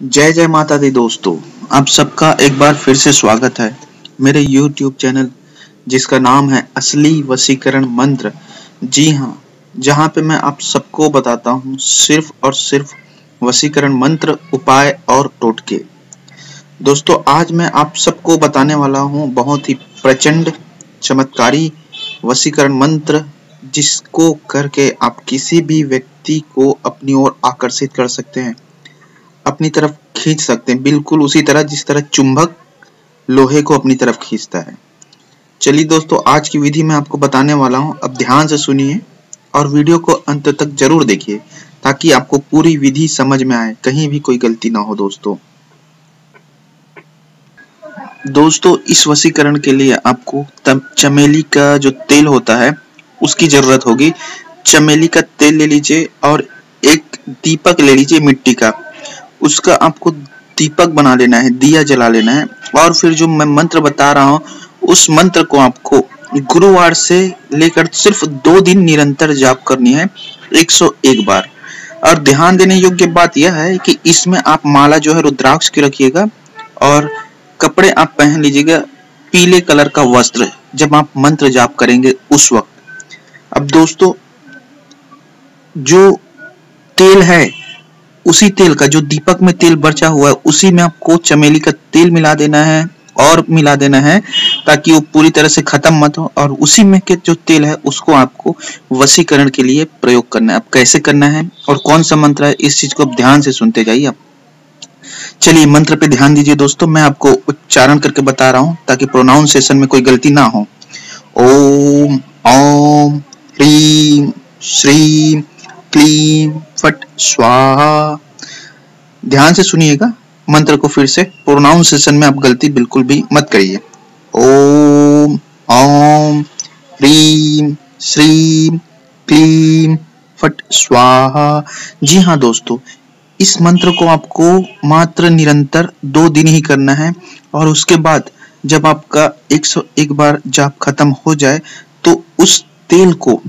जय जय माता दी दोस्तों, आप सबका एक बार फिर से स्वागत है मेरे YouTube चैनल, जिसका नाम है असली वसीकरण मंत्र। जी हाँ जहाँ पे मैं आप सबको बताता हूँ सिर्फ़ और सिर्फ़ वसीकरण मंत्र, उपाय और टोटके। दोस्तों, आज मैं आप सबको बताने वाला हूँ बहुत ही प्रचंड, चमत्कारी वसीकरण मंत्र, जिसको करके आप किसी भी व्यक्ति को अपनी ओर आकर्षित कर सकते हैं। अपनी तरफ़ खींच सकते हैं। बिल्कुल उसी तरह, जिस तरह चुंबक लोहे को अपनी तरफ़ खींचता है। चलिए दोस्तों, आज की विधि मैं आपको बताने वाला हूँ। अब ध्यान से सुनिए और वीडियो को अंत तक ज़रूर देखिए, ताकि आपको पूरी विधि समझ में आए। कहीं भी कोई गलती ना हो दोस्तों। दोस्तों, इस वसीकरण के लिए आपको चमेली का जो तेल होता है, उसकी ज़रूरत होगी। चमेली का तेल ले लीजिए और एक दीपक ले लीजिए मिट्टी का। उसका आपको दीपक बना लेना है, दिया जला लेना है। और फिर जो मैं मंत्र बता रहा हूँ, उस मंत्र को आपको गुरुवार से लेकर सिर्फ़ दो दिन निरंतर जाप करनी है 101 बार। और ध्यान देने योग्य बात यह है कि इसमें आप माला जो है रुद्राक्ष की रखिएगा, और कपड़े आप पहन लीजिएगा, पीले कलर का वस्त्र, जब आप मंत्र जाप करेंगे उस वक्त। अब दोस्तों, जो तेल है उसी तेल का, जो दीपक में तेल बचा हुआ है, उसी में आपको चमेली का तेल मिला देना है और मिला देना है ताकि वो पूरी तरह से खत्म मत हो और उसी में के जो तेल है, उसको आपको वसीकरण के लिए प्रयोग करना है। अब कैसे करना है और कौन सा मंत्र है, इस चीज़ को आप ध्यान से सुनते जाइए आप। चलिए, मंत्र पे ध्यान दीजिए दोस्तों, मैं आपको उच्चारण करके बता रहा हूँ ताकि प्रोनाउंसिएशन में कोई गलती ना हो। ओम ओम ह्रीम श्रीम क्लीम फट स्वाहा। ध्यान से सुनिएगा, मंत्र को फिर से प्रोनाउंसिएशन में आप गलती बिल्कुल भी मत करिए। ओम ओम ह्रीम श्रीम क्लीम फट स्वाहा। जी हाँ दोस्तों, इस मंत्र को आपको मात्र निरंतर दो दिन ही करना है और उसके बाद जब आपका 101 बार जाप खत्म हो जाए तो उस तेल को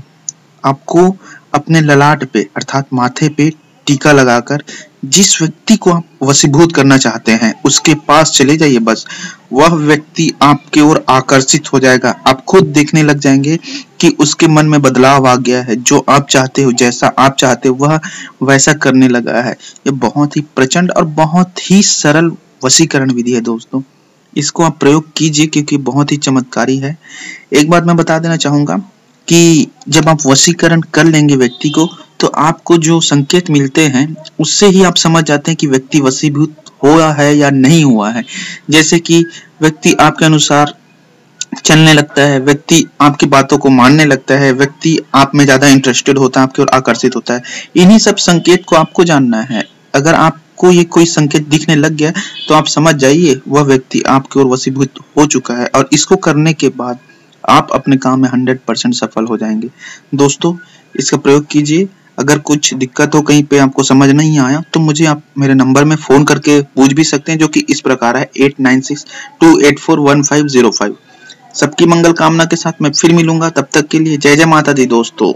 आपको अपने ललाट पे, अर्थात माथे पे टीका लगाकर जिस व्यक्ति को आप वसीभूत करना चाहते हैं, उसके पास चले जाइए बस। वह व्यक्ति आपके ओर आकर्षित हो जाएगा। आप खुद देखने लग जाएँगे कि उसके मन में बदलाव आ गया है। जो आप चाहते हो, जैसा आप चाहते हो, वह वैसा करने लगा है। ये बहुत ही प्रचंड और बहुत ही सरल वसीकरण विधि है दोस्तों। इसको आप प्रयोग कीजिए क्योंकि बहुत ही चमत्कारी है। एक बात मैं बता देना चाहूँगा कि जब आप वसीकरण कर लेंगे व्यक्ति को तो आपको जो संकेत मिलते हैं, उससे ही आप समझ जाते हैं कि व्यक्ति वसीभूत हुआ है या नहीं हुआ है। जैसे कि व्यक्ति आपके अनुसार चलने लगता है, व्यक्ति आपकी बातों को मानने लगता है, व्यक्ति आप में ज़्यादा इंटरेस्टेड होता है, आपकी ओर आकर्षित होता है। इन्हीं सब संकेत को आपको जानना है। अगर आपको ये कोई संकेत दिखने लग गया तो आप समझ जाइए, वह व्यक्ति आपकी ओर वसीभूत हो चुका है और इसको करने के बाद आप अपने काम में हंड्रेड परसेंट सफल हो जाएँगे। दोस्तों, इसका प्रयोग कीजिए। अगर कुछ दिक्कत हो कहीं पे आपको समझ नहीं आया तो मुझे आप मेरे नंबर में फ़ोन करके पूछ भी सकते हैं, जो कि इस प्रकार है eight nine six two eight four one five zero five सबकी मंगल कामना के साथ मैं फिर मिलूँगा। तब तक के लिए जय जय माता दी दोस्तों।